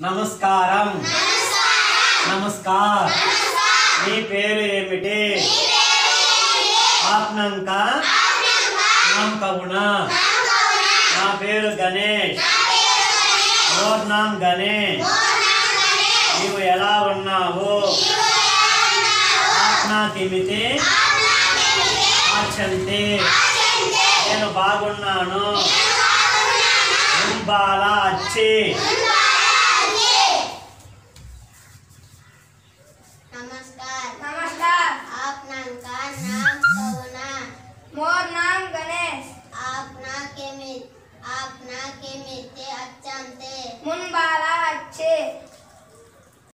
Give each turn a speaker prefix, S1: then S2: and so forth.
S1: నమస్కారం. నమస్కార్. నీ పేరు ఏమిటి? ఆప్నంక నామ్ కవునా నా పేరు గణేష్. నామ్ గణేష్. నీవు ఎలా ఉన్నావు? ఆప్నా కిమితి ఆచంతి. నేను బాగున్నాను. బాలా అచ్చి.
S2: नमस्कार।
S3: नमस्कार।
S2: आपना का नाम कवना
S3: मोर नाम गणेश।
S2: आपना के मित आपना के मिते अच्छांते
S3: मुनबा